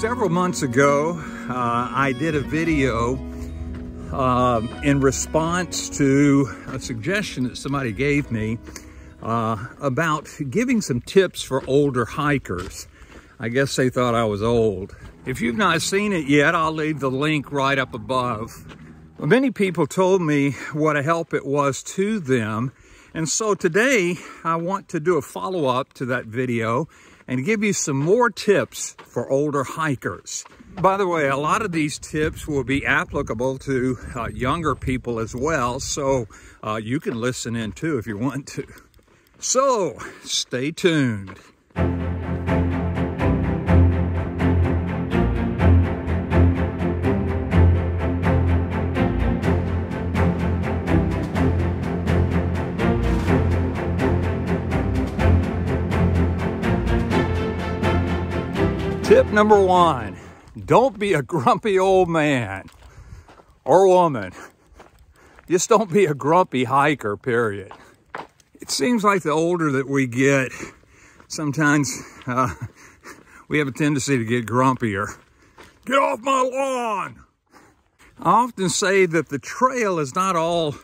Several months ago, uh, I did a video uh, in response to a suggestion that somebody gave me uh, about giving some tips for older hikers. I guess they thought I was old. If you've not seen it yet, I'll leave the link right up above. Many people told me what a help it was to them. And so today I want to do a follow-up to that video and give you some more tips for older hikers. By the way, a lot of these tips will be applicable to uh, younger people as well, so uh, you can listen in too if you want to. So, stay tuned. Tip number one, don't be a grumpy old man or woman. Just don't be a grumpy hiker, period. It seems like the older that we get, sometimes uh, we have a tendency to get grumpier. Get off my lawn! I often say that the trail is not all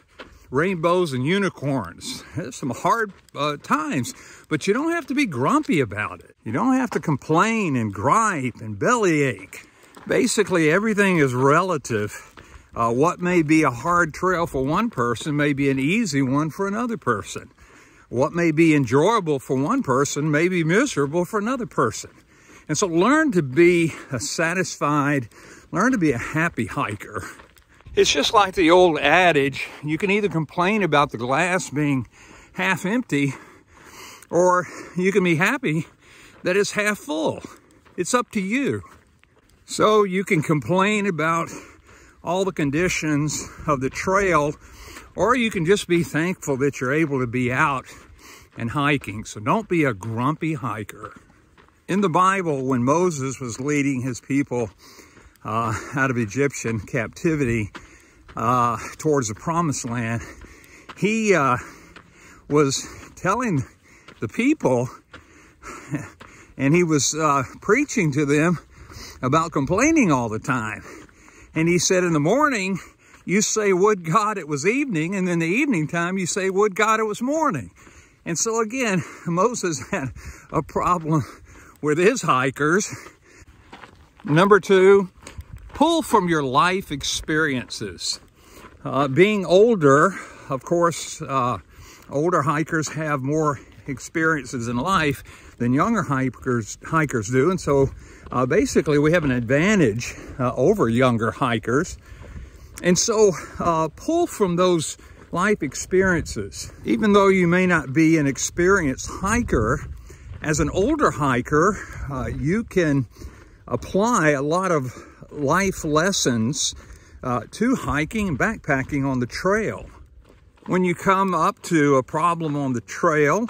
rainbows and unicorns. There's some hard uh, times, but you don't have to be grumpy about it. You don't have to complain and gripe and bellyache. Basically, everything is relative. Uh, what may be a hard trail for one person may be an easy one for another person. What may be enjoyable for one person may be miserable for another person. And so learn to be a satisfied, learn to be a happy hiker. It's just like the old adage, you can either complain about the glass being half empty or you can be happy that it's half full. It's up to you. So you can complain about all the conditions of the trail or you can just be thankful that you're able to be out and hiking. So don't be a grumpy hiker. In the Bible, when Moses was leading his people uh, out of Egyptian captivity uh, towards the promised land, he uh, was telling the people and he was uh, preaching to them about complaining all the time. And he said, in the morning, you say, would God it was evening, and then the evening time, you say, would God it was morning. And so again, Moses had a problem with his hikers. Number two, pull from your life experiences. Uh, being older, of course, uh, older hikers have more experiences in life than younger hikers hikers do, and so uh, basically we have an advantage uh, over younger hikers. And so uh, pull from those life experiences. Even though you may not be an experienced hiker, as an older hiker, uh, you can apply a lot of life lessons uh, to hiking and backpacking on the trail. When you come up to a problem on the trail,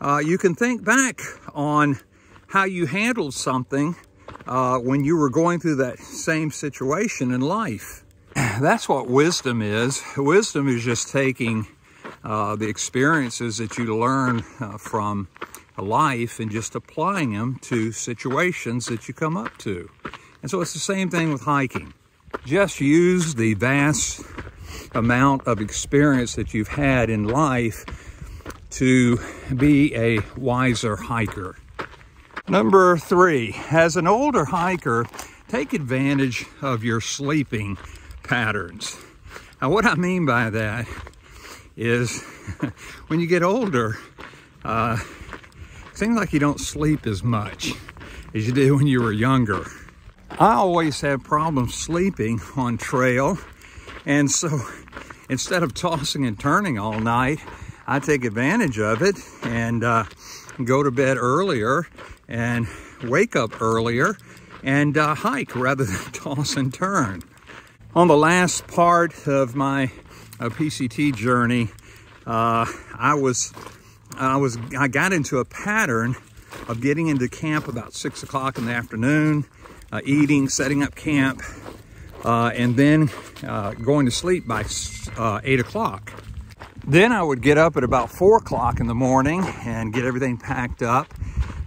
uh, you can think back on how you handled something uh, when you were going through that same situation in life. That's what wisdom is. Wisdom is just taking uh, the experiences that you learn uh, from life and just applying them to situations that you come up to. And so it's the same thing with hiking. Just use the vast amount of experience that you've had in life to be a wiser hiker. Number three, as an older hiker, take advantage of your sleeping patterns. Now, what I mean by that is when you get older, uh, it seems like you don't sleep as much as you did when you were younger. I always have problems sleeping on trail. And so instead of tossing and turning all night, I take advantage of it and uh, go to bed earlier and wake up earlier and uh, hike rather than toss and turn. On the last part of my uh, PCT journey, uh, I was I was I got into a pattern of getting into camp about six o'clock in the afternoon uh, eating, setting up camp, uh, and then uh, going to sleep by uh, 8 o'clock. Then I would get up at about 4 o'clock in the morning and get everything packed up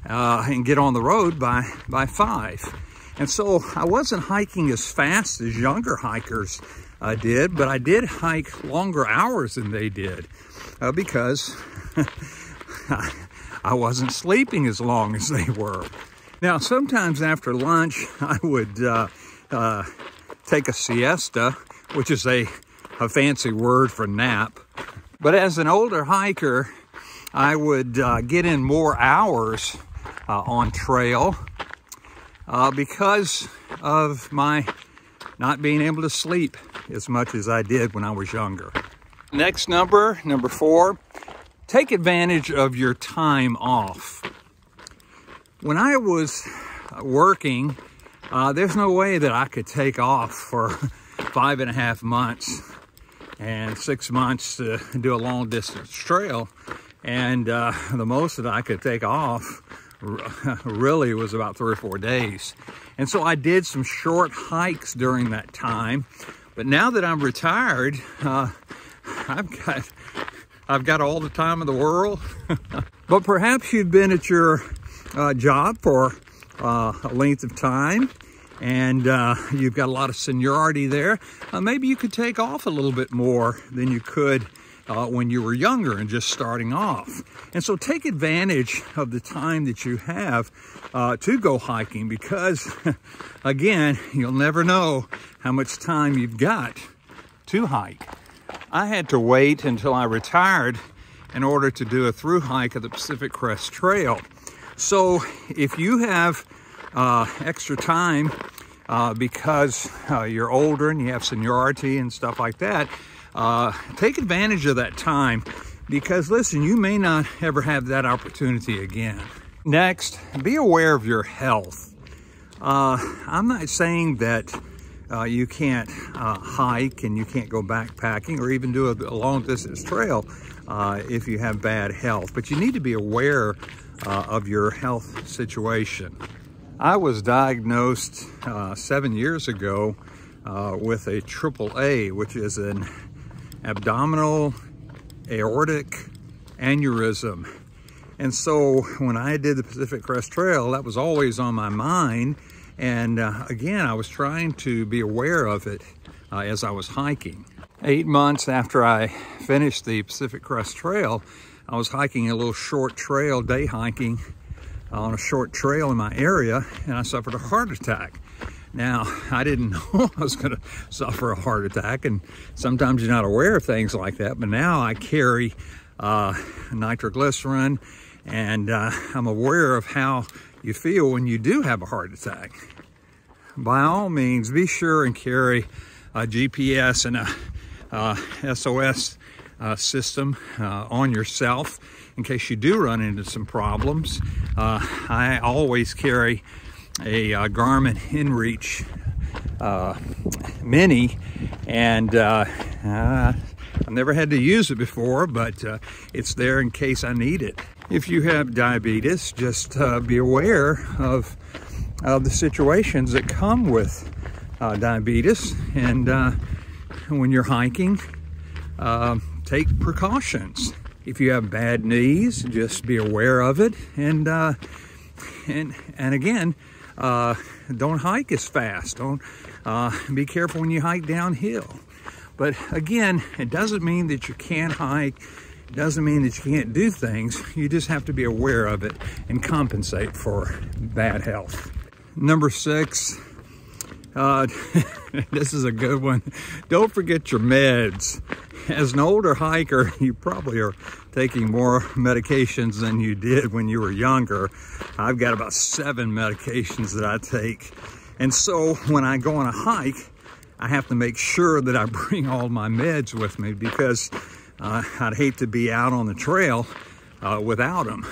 uh, and get on the road by, by 5. And so I wasn't hiking as fast as younger hikers uh, did, but I did hike longer hours than they did because I wasn't sleeping as long as they were. Now, sometimes after lunch, I would uh, uh, take a siesta, which is a, a fancy word for nap. But as an older hiker, I would uh, get in more hours uh, on trail uh, because of my not being able to sleep as much as I did when I was younger. Next number, number four, take advantage of your time off. When I was working, uh, there's no way that I could take off for five and a half months and six months to do a long distance trail. And uh, the most that I could take off really was about three or four days. And so I did some short hikes during that time. But now that I'm retired, uh, I've got I've got all the time in the world. but perhaps you've been at your uh, job for uh, a length of time and uh, you've got a lot of seniority there. Uh, maybe you could take off a little bit more than you could uh, when you were younger and just starting off. And so take advantage of the time that you have uh, to go hiking because, again, you'll never know how much time you've got to hike. I had to wait until I retired in order to do a through hike of the Pacific Crest Trail. So if you have uh, extra time uh, because uh, you're older and you have seniority and stuff like that, uh, take advantage of that time because listen, you may not ever have that opportunity again. Next, be aware of your health. Uh, I'm not saying that uh, you can't uh, hike and you can't go backpacking or even do a, long distance trail uh, if you have bad health, but you need to be aware uh, of your health situation. I was diagnosed uh, seven years ago with a triple A, which is an abdominal aortic aneurysm. And so when I did the Pacific Crest Trail, that was always on my mind. And uh, again, I was trying to be aware of it uh, as I was hiking. Eight months after I finished the Pacific Crest Trail, I was hiking a little short trail, day hiking on a short trail in my area, and I suffered a heart attack. Now, I didn't know I was going to suffer a heart attack, and sometimes you're not aware of things like that, but now I carry uh, nitroglycerin, and uh, I'm aware of how you feel when you do have a heart attack. By all means, be sure and carry a GPS and a SOS uh, system uh, on yourself in case you do run into some problems. Uh, I always carry a uh, Garmin InReach uh, Mini, and uh, uh, I've never had to use it before, but uh, it's there in case I need it. If you have diabetes, just uh, be aware of, of the situations that come with diabetes, and when you're hiking, take precautions. If you have bad knees, just be aware of it, and and and again, uh, don't hike as fast. Don't uh, be careful when you hike downhill. But again, it doesn't mean that you can't hike. Doesn't mean that you can't do things. You just have to be aware of it and compensate for bad health. Number six, uh, this is a good one. Don't forget your meds. As an older hiker, you probably are taking more medications than you did when you were younger. I've got about seven medications that I take. And so when I go on a hike, I have to make sure that I bring all my meds with me because uh, I'd hate to be out on the trail uh, without them.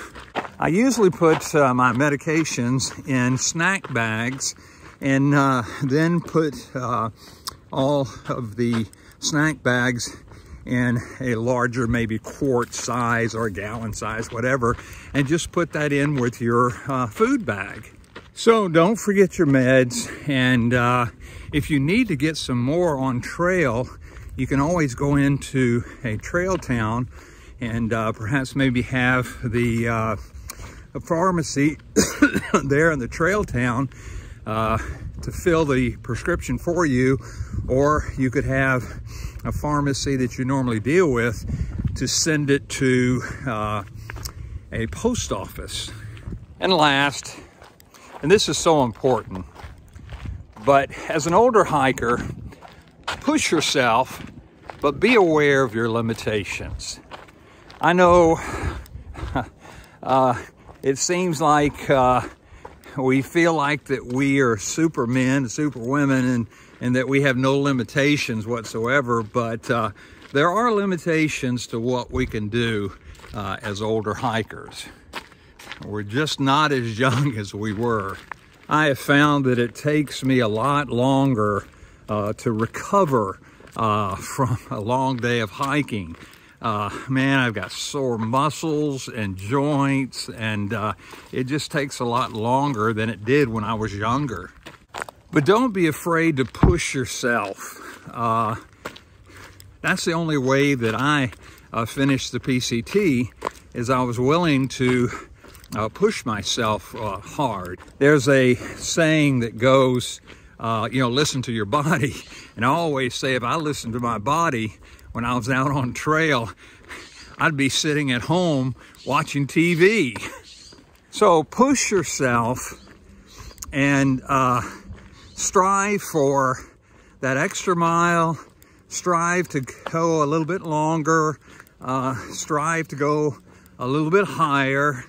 I usually put uh, my medications in snack bags and uh, then put uh, all of the snack bags in a larger, maybe quart size or gallon size, whatever, and just put that in with your uh, food bag. So don't forget your meds. And if you need to get some more on trail, you can always go into a trail town and uh, perhaps maybe have the uh, pharmacy there in the trail town uh, to fill the prescription for you, or you could have a pharmacy that you normally deal with to send it to uh, a post office. And last, and this is so important, but as an older hiker, push yourself, but be aware of your limitations. I know uh, it seems like uh, we feel like that we are supermen, superwomen, and, and that we have no limitations whatsoever, but uh, there are limitations to what we can do uh, as older hikers. We're just not as young as we were. I have found that it takes me a lot longer uh, to recover uh, from a long day of hiking. Uh, man, I've got sore muscles and joints, and uh, it just takes a lot longer than it did when I was younger. But don't be afraid to push yourself. Uh, that's the only way that I uh, finished the PCT is I was willing to push myself hard. There's a saying that goes, uh, you know, listen to your body. And I always say if I listened to my body when I was out on trail, I'd be sitting at home watching TV. So push yourself and uh, strive for that extra mile, strive to go a little bit longer, uh, strive to go a little bit higher,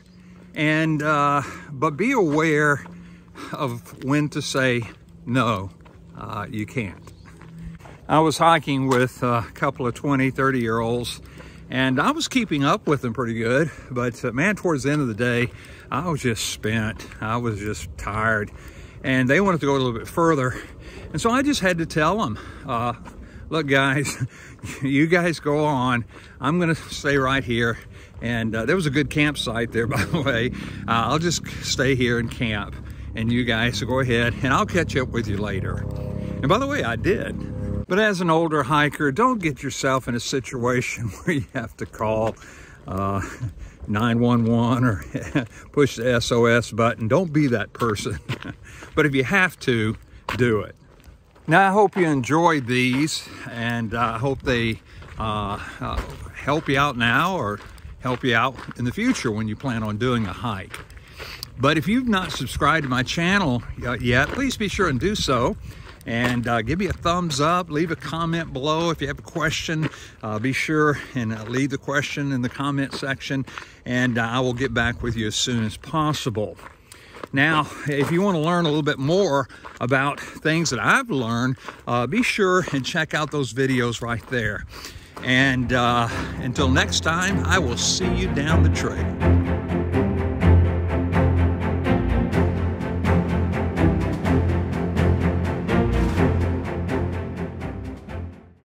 and uh, but be aware of when to say no, uh, you can't. I was hiking with a couple of 20, 30 year olds, and I was keeping up with them pretty good, but uh, man, towards the end of the day, I was just spent. I was just tired, and they wanted to go a little bit further. And so I just had to tell them, uh, look guys, you guys go on. I'm gonna stay right here. And uh, there was a good campsite there, by the way. Uh, I'll just stay here and camp. And you guys so go ahead and I'll catch up with you later. And by the way, I did. But as an older hiker, don't get yourself in a situation where you have to call uh, 911 or push the SOS button. Don't be that person. but if you have to, do it. Now, I hope you enjoyed these and I hope they uh, uh, help you out now or help you out in the future when you plan on doing a hike. But if you've not subscribed to my channel yet, please be sure and do so. And uh, give me a thumbs up, leave a comment below. If you have a question, uh, be sure and uh, leave the question in the comment section and uh, I will get back with you as soon as possible. Now, if you want to learn a little bit more about things that I've learned, uh, be sure and check out those videos right there. And uh, until next time, I will see you down the trail.